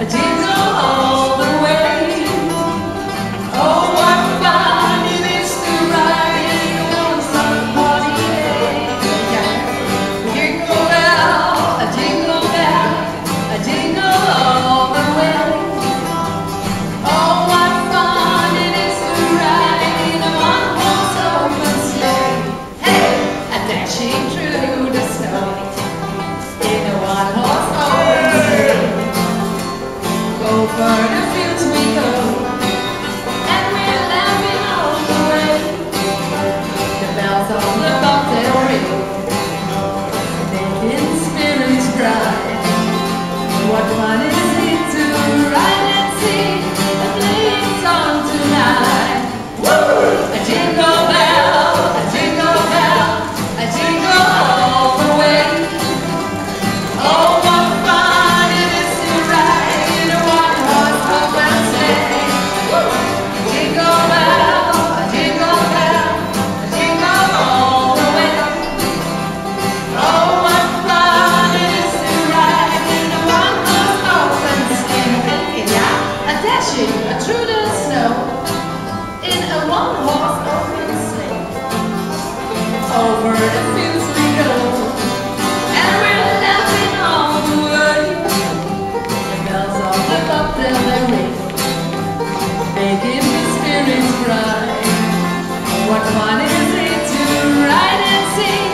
A bells on the bobtail ring. over the fields we go, and we're laughing all the way. The bells of the they ring making the spirits cry. What fun is it to ride and sing.